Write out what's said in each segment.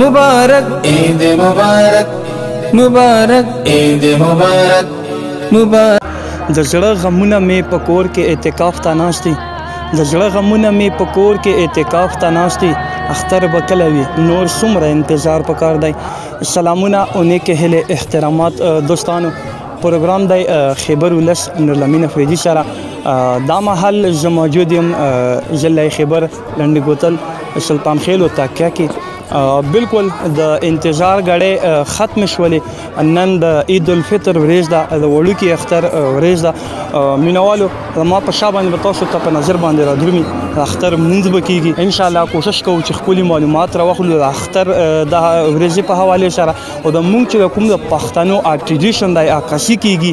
مبارک عید مبارک مبارک عید مبارک مبارک د زړه غمونه مې په کور کې اعتکاف ته ناشتي د زړه غمونه مې په کور کې اعتکاف ته ناشتي اختر به کله وي نور څومره انتظار پکار دی سلامونه او نیکه هله احترامات دوستانو پروګرام دی خیبر ولس نورلمین افریدي سره دا مهال زه موجود یم ضلع خیبر لنډ ګوتل سلطان خیل او تاکیا کې بالکل د انتظار غړې ختم شولې نن د عید الفطر ورځ ده د وړو کې اختر ورځ ده مینوالو ما په شابه باندې تاسو ته په نظر باندې را درومي اختر مونږ به کیږي ان شاء الله کوشش کوو چې خپل معلومات را واخلو د اختر د ورځې په حواله سره او د مونږ چې کوم د پښتنو ارټریډیشن د عکاسي کیږي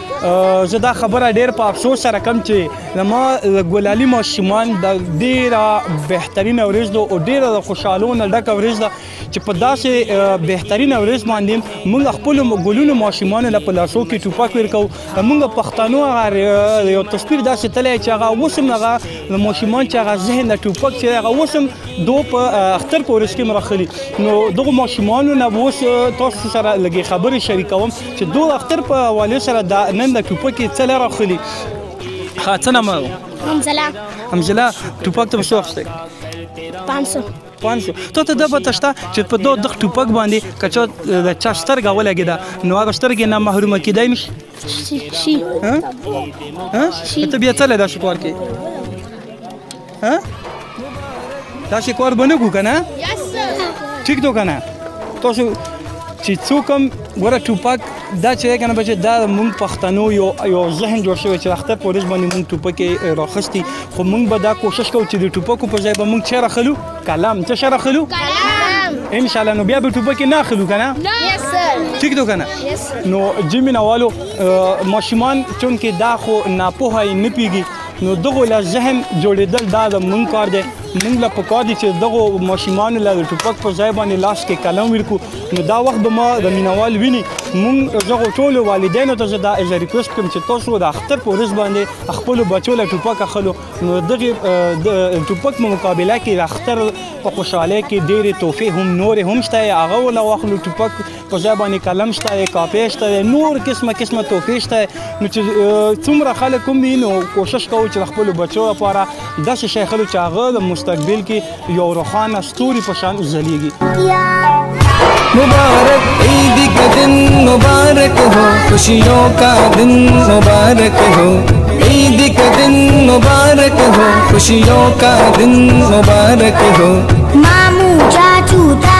زه دا خبره ډیر په افسوس سره کوم چې زما ګلالي ماشومان د ډیره بهترینه ورځ ده او ډیره د خوشحالو نه ډکه ورځ ده چې په داسې بهترینه ورځ باندې موږ خپل ګلونو ماشومان له په لاسو کې ټوپک ورکو موږ پښتنو هغه یو تصویر داسې تللی چې هغه اوس هم هغه ماشومان چې هغه ذهن د ټوپک چې هغه اوس هم دو په اختر په ورځ کې مرخلي نو دغه ماشومانو نه اوس تاسو سره لګي خبرې شریکوم چې دو اختر په حواله سره دا نن د ټوپک کې څه لاره خلی ها څه نامه همزلا همزلا ټوپک ته شو اخته 500 پانسو ته ته د بتشتا چې په دوه د ټوپک باندې کچا د چا سترګه ولګی دا نو هغه سترګې نه محروم کیدای نشي شي ها ها ته بیا څه لدا شو پار کې ها تاسو کور باندې کو کنه یس ٹھیک دو کنه تاسو چې څوک هم ګوره ټوپک دا چې کنه بچ دا مونږ پښتنو یو یو ذهن جوړ شوی چې وخت پولیس باندې مونږ ټوپک راخستی خو مونږ به دا کوشش کوو چې د ټوپکو په ځای به مونږ چې راخلو کلام څه شي راخلو کلام ان شاء الله نو بیا به ټوپک نه اخلو کنه یس سر ٹھیک دو کنه نو جیمینوالو ماشومان چون کې دا خو ناپوهه نه پیږي نو دغو له ذهن جوړېدل دا د مونږ کار دی مونږ له پکار دي چې دغو ماشومانو له ټوپک په ځای باندې لاس کې قلم ورکو نو دا وخت به ما د مینوال ویني مونږ دغو ټولو والدینو ته زه دا ایز ریکوست کوم چې تاسو د اختر په ورځ باندې خپل بچو له ټوپک اخلو نو دغه د ټوپک په مقابله کې د اختر په خوشحالۍ کې ډېرې تحفې هم نورې هم شته هغه له واخلو ټوپک په ځای باندې قلم شته دی کاپی شته دی نور قسمه قسمه تحفې شته نو چې څومره خلک هم وي نو کوشش کوو چې د خپلو بچو لپاره داسې شی خلو چې هغه د مستقبل کې یو روښانه ستوري په شان وځلېږي مبارک عید کا دن مبارک ہو خوشیوں کا دن مبارک ہو عید کا دن مبارک ہو خوشیوں کا دن مبارک ہو مامو چاچو تھا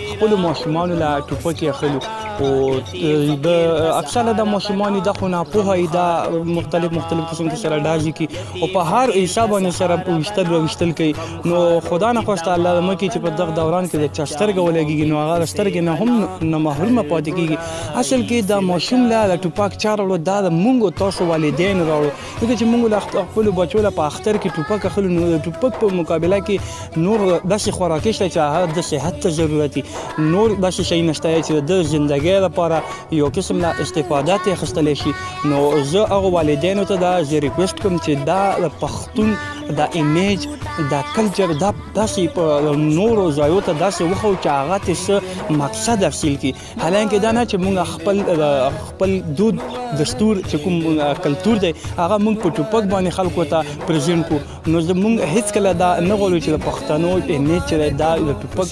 خپلو ماشومانو له ټوپکې اخلو خو د اکثره د ماشومانو د خو ناپوهه ای دا مختلف مختلف قسم کې سره ډاجي کی او په هر حساب باندې سره وشتل وشتل کوي نو خدا نه خوښ الله مکه چې په دغه دوران کې د چسترګ ولګي نو هغه سترګ نه هم نه محروم پاتې کیږي اصل کې دا ماشوم له ټوپک چارلو دا مونږ تاسو والدین راو ځکه چې موږ له خپلو بچو له په اختر کې ټوپک اخلو نو د ټوپک په مقابله کې نور داسې خوراکي شته چې هغه د صحت ته ضرورتي نور داسې شي نشته چې د ژوندګۍ لپاره یو قسم لا استفاده ته اخستل شي نو زه هغه والدینو ته دا زه ریکوست کوم چې دا پښتون دا ایمیج دا کلچر دا داسې په نورو ځایو ته داسې وخو چې هغه ته څه مقصد حاصل کی حالانکه دا نه چې موږ خپل خپل دود دستور چې کوم کلچر دی هغه موږ په ټوپک باندې خلکو ته پرزینټ کو نو موږ هیڅ کله دا نه غواړو چې پښتنو نه چې دا ټوپک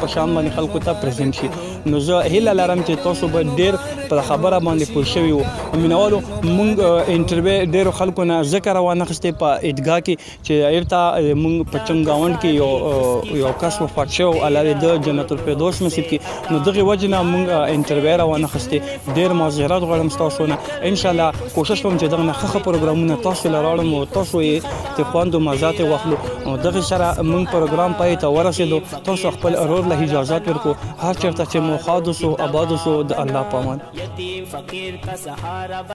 په شان باندې خلکو ته پرزینټ شي نو زه هیله لرم چې تاسو به ډیر په خبره باندې پوه شوي وو مینوالو موږ انټرویو ډیرو خلکو نه ذکر وانه خسته په ادګا کې چې ایرتا موږ په چم گاوند کې یو یو کس وفات شو الله دې د جنت الفردوس نصیب کړي نو دغه وجه نه موږ انټرویو راوونه خسته ډیر معذرت غواړم تاسو نه ان شاء الله کوشش کوم چې دغه نه خخه پروګرامونه تاسو لراړم او تاسو یې ته خوند او مزه ته واخلو دغه سره موږ پروګرام پای ته ورسېدو تاسو خپل ارور له اجازه ورکو هر چرته چې مو خادو سو آبادو سو د الله پامان